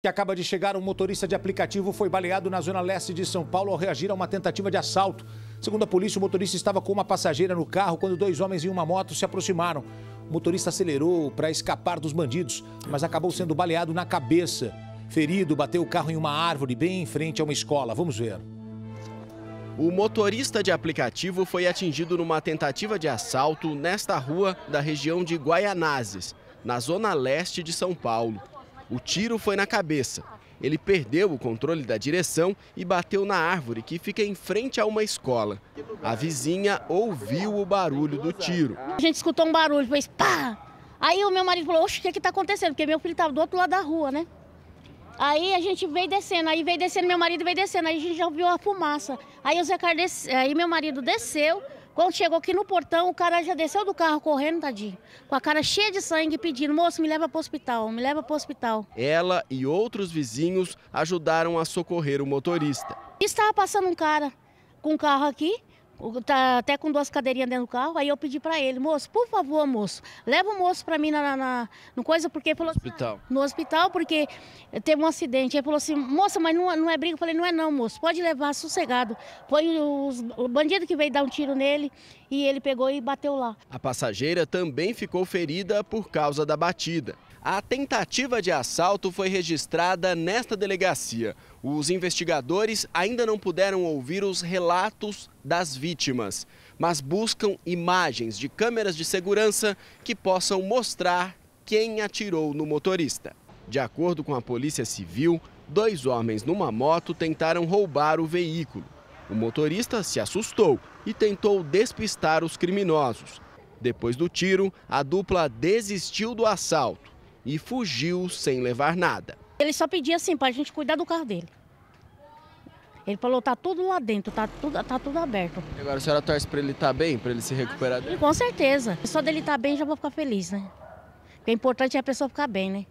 Que acaba de chegar, um motorista de aplicativo foi baleado na zona leste de São Paulo ao reagir a uma tentativa de assalto. Segundo a polícia, o motorista estava com uma passageira no carro quando dois homens em uma moto se aproximaram. O motorista acelerou para escapar dos bandidos, mas acabou sendo baleado na cabeça. Ferido, bateu o carro em uma árvore bem em frente a uma escola. Vamos ver. O motorista de aplicativo foi atingido numa tentativa de assalto nesta rua da região de Guaianazes, na zona leste de São Paulo. O tiro foi na cabeça. Ele perdeu o controle da direção e bateu na árvore que fica em frente a uma escola. A vizinha ouviu o barulho do tiro. A gente escutou um barulho, fez pá! Aí o meu marido falou, oxe, o que está acontecendo? Porque meu filho estava do outro lado da rua, né? Aí a gente veio descendo, aí veio descendo, meu marido veio descendo, aí a gente já ouviu a fumaça. Aí o Zé Carlos, aí meu marido desceu, quando chegou aqui no portão, o cara já desceu do carro correndo, tadinho. Com a cara cheia de sangue, pedindo, moço, me leva para o hospital, me leva para o hospital. Ela e outros vizinhos ajudaram a socorrer o motorista. Estava passando um cara com um carro aqui, Tá até com duas cadeirinhas dentro do carro. Aí eu pedi para ele, moço, por favor, moço, leva o moço para mim na, na, no coisa, porque falou assim, hospital. no hospital, porque teve um acidente. Aí falou assim, moça, mas não, não é briga. Eu falei, não é não, moço, pode levar sossegado. Foi os, o bandido que veio dar um tiro nele e ele pegou e bateu lá. A passageira também ficou ferida por causa da batida. A tentativa de assalto foi registrada nesta delegacia. Os investigadores ainda não puderam ouvir os relatos das vítimas, mas buscam imagens de câmeras de segurança que possam mostrar quem atirou no motorista. De acordo com a Polícia Civil, dois homens numa moto tentaram roubar o veículo. O motorista se assustou e tentou despistar os criminosos. Depois do tiro, a dupla desistiu do assalto e fugiu sem levar nada. Ele só pedia assim para a gente cuidar do carro dele. Ele falou, tá tudo lá dentro, tá tudo, tá tudo aberto. E agora a senhora torce para ele estar tá bem, para ele se recuperar? com certeza. Só dele estar tá bem já vou ficar feliz, né? Porque o importante é a pessoa ficar bem, né?